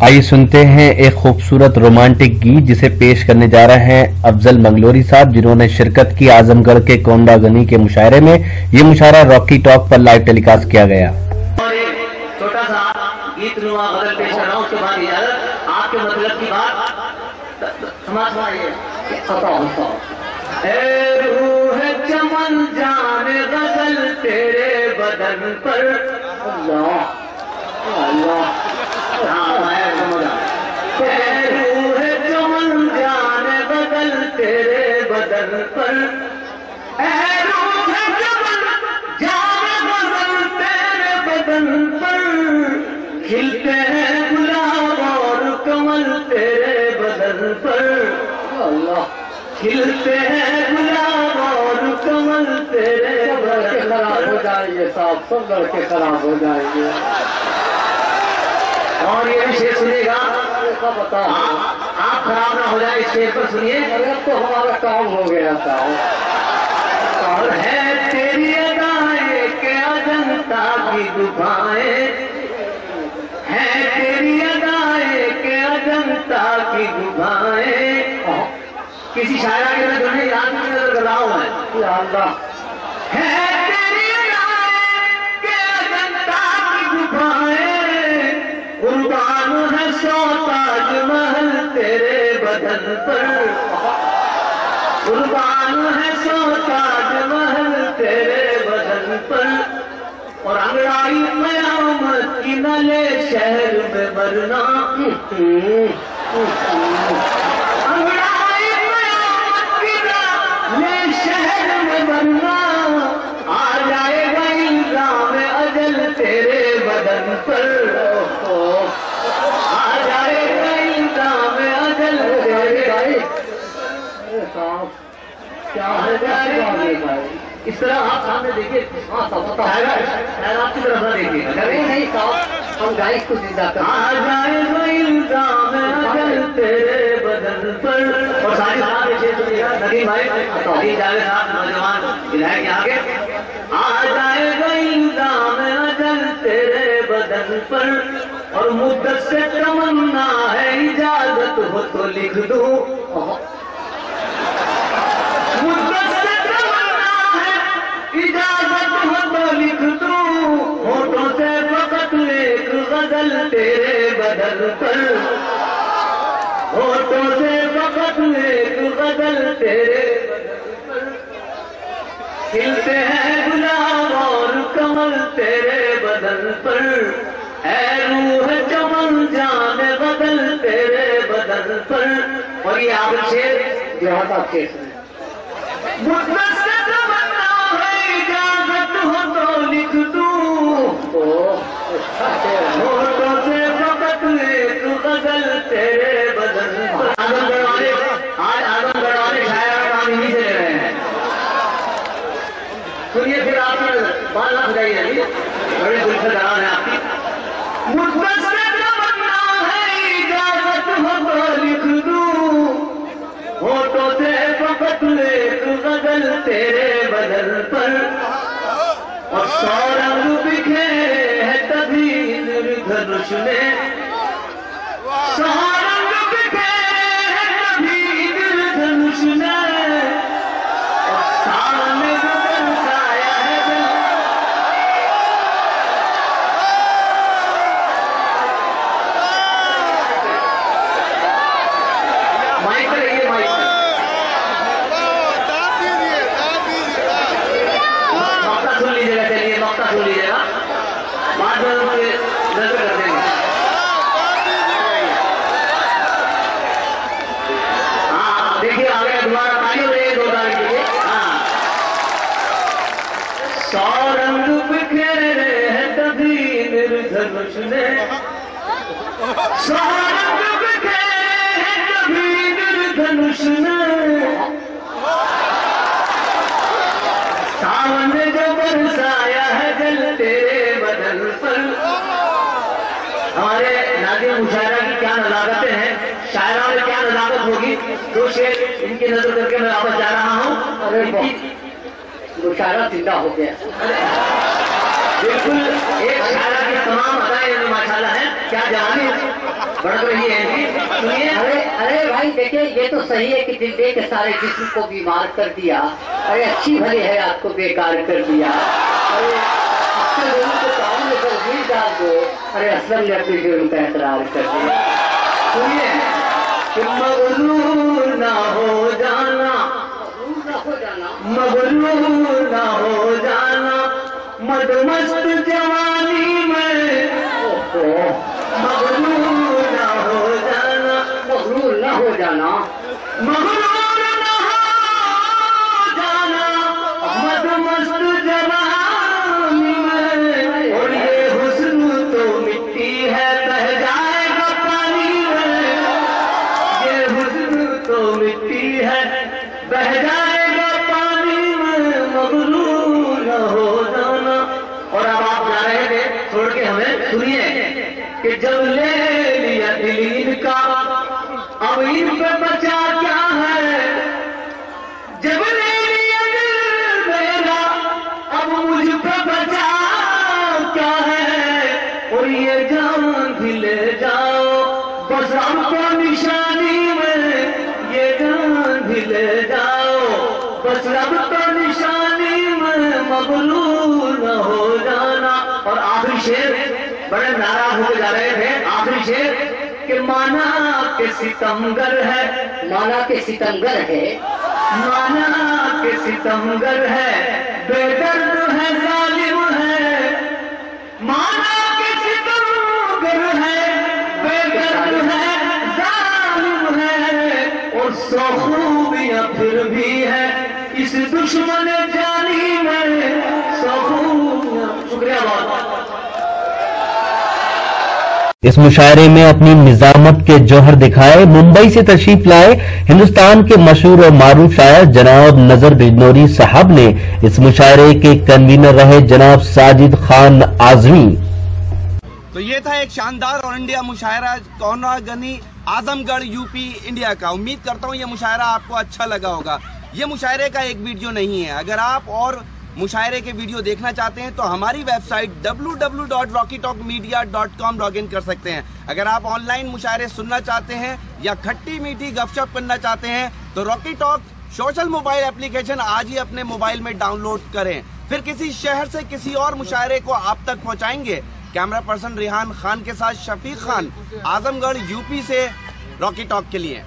آئیے سنتے ہیں ایک خوبصورت رومانٹک گیت جسے پیش کرنے جا رہے ہیں افضل منگلوری صاحب، جنہوں نے شرکت کی اعظم گڑھ کے کونڈا گنی کے مشاعرے میں۔ یہ مشاعرہ راکی ٹاک پر لائیو ٹیلی کاسٹ کیا گیا۔ چھوٹا سا گیت نما غزل پیش کر رہا ہوں، اس کے بعد اجازت۔ آپ کے مطلب کی بات؟ سماج سمائیے خطا اے روح چمن جان غزل تیرے بدن پر۔ اللہ اللہ۔ بدن پر۔ اے روح غزل تیرے بدن پر۔ کھلتے ہیں گلاب اور کمل تیرے بدن پر۔ اللہ کھلتے ہیں گلاب اور کمل تیرے بدن خراب ہو جائیں گے صاحب سب لڑکے خراب ہو جائیں گے۔ اور یہ بھی سنیے گا۔ ایسا بتا آپ خراب نہ ہو جائے اس شیر پر سنیے۔ اب تو ہمارا کام ہو گیا تھا۔ اور ہے تیری ادائیں کہ اجنتا کی دبائیں ہے تیری ادائیں کہ اجنتا کی دبائیں کسی شاعرہ کے میں دونوں یاد نظر کر رہا ہوں ہے پر۔ قربان ہے سو تاج محل تیرے بدن پر۔ اور انگڑائی میں قیامت کی نلے شہر میں مرنا۔ انگڑائی میں قیامت کی نلے شہر میں مرنا۔ آ جائے گا الزام اجل تیرے بدن پر آ جائے گا الزام اجل تیرے ارے صاحب کیا ہے جائے بھائی اس طرح آپ سامنے دیکھیے ہاں صاحب بتا خیر آپ کی طرف نہ دیکھیے۔ نہیں نہیں صاحب ہم ہاں، گائے کو زندہ کر آ جائے گا الزام پر۔ اور ساری صاحب یہ چیز ندیم بھائی ندیم جاوید صاحب، نوجوان ولائق کے آگے۔ آ جائے گا الزام اجل تیرے بدن پر۔ اور مدت سے تمنا ہے، اجازت ہو تو لکھ دوں غزل تیرے بدل پر۔ ہوٹوں سے فقط ایک غزل تیرے کھلتے ہیں گلاب اور کمل تیرے بدن پر۔ اے روح چمن جان بدل تیرے بدن پر۔ اور یہ آپ شیر جہاں آپ کے۔ مدت سے تمنا ہے اجازت ہو تو لکھ دوں ہوٹوں سے فقط ایک غزل تیرے بدن پر آدم گڑھ والے آج آدم گڑھ والے شاعر کام انہیں سے لے رہے ہیں سنیے پھر آپ کی بات نہ بڑے دل سے دران ہے آپ کی ہے، اجازت ہو تو لکھ دوں۔ ہوٹوں سے فقط ایک غزل تیرے بدل پر۔ اور سو رنگ بکھے ہے تبھی دھنش میں سو رنگ بکھیرے ہیں تبھی دھنش نے سو رنگ بکھیرے ہیں تبھی دھنش نے سامنے جو برسایا ہے جل تیرے بدن پر۔ ہمارے ناظرین مشاعرہ کی کیا نزاکتیں ہیں؟ شاعرہ میں کیا نزاکت ہوگی؟ دو شیر ان کی نظر کر کے میں واپس جا رہا ہوں۔ ارے ان کی- تو شاعرہ زندہ ہو گیا۔ بالکل ایک شاعرہ کے تمام ادائیں میں ماشاءاللہ ہیں، کیا جوانی بڑھ رہی ہے جی۔ ارے ارے بھائی، دیکھیں، یہ تو صحیح ہے کہ دل دے کے سارے جسم کو بیمار کر دیا، ارے اچھی بھلی ہے، آپ کو بیکار کر دیا۔ ارے اکثر لوگوں کو کام میں تجویز ڈال دو۔ ارے اصل نے اپنی جرم کا اعتراض کر دیا۔ سنیے۔ تم مغلوب نہ ہو جانا۔ مغرور نہ ہو جانا مد مست جوانی میں مغرور نہ ہو جانا مغرور نہ ہو جانا مغرور کہ جب لے لیا دلیل کا، اب ان پہ بچا کیا ہے؟ جب لے لیا دل میرا، اب مجھ پہ بچا کیا ہے؟ اور یہ جان بھی لے جاؤ، بس ہم کو نشانی میں یہ جان بھی لے جاؤ، بس رب کو نشانی میں مغلول نہ ہو جانا۔ اور آخری شیر بڑے ناراض ہوئے جا رہے ہیں۔ آخری شیر کہ مانا کے ستمگر ہے۔ مانا کے ستمگر ہے۔ مانا کے ستمگر ہے۔ بے درد ہے، ظالم ہے۔ مانا کے ستمگر ہے۔ بے درد ہے، ظالم ہے۔ اور سو خوبیاں پھر بھی ہے اس دشمن جائے اس مشاعرے میں اپنی نظامت کے جوہر دکھائے، ممبئی سے تشریف لائے ہندوستان کے مشہور اور معروف شاعر جناب نظر بجنوری صاحب نے اس مشاعرے کے کنوینر رہے جناب ساجد خان آزمی۔ تو یہ تھا ایک شاندار اور انڈیا مشاعرہ کونرا گنی آزم گڑھ یو پی، انڈیا کا۔ امید کرتا ہوں یہ مشاعرہ آپ کو اچھا لگا ہوگا۔ یہ مشاعرے کا ایک ویڈیو نہیں ہے۔ اگر آپ اور مشاعرے کے ویڈیو دیکھنا چاہتے ہیں تو ہماری website W W dot Rocky Talk media dot com log in کر سکتے ہیں۔ اگر آپ آن لائن مشاعرے سننا چاہتے ہیں یا کھٹی میٹھی گپ شپ کرنا چاہتے ہیں تو Rocky Talk social mobile application آج ہی اپنے موبائل میں ڈاؤن لوڈ کریں۔ پھر کسی شہر سے کسی اور مشاعرے کو آپ تک پہنچائیں گے۔ کیمرہ پرسن ریحان خان کے ساتھ شفیق خان، اعظم گڑھ یو پی سے راکی ٹاک کے لیے۔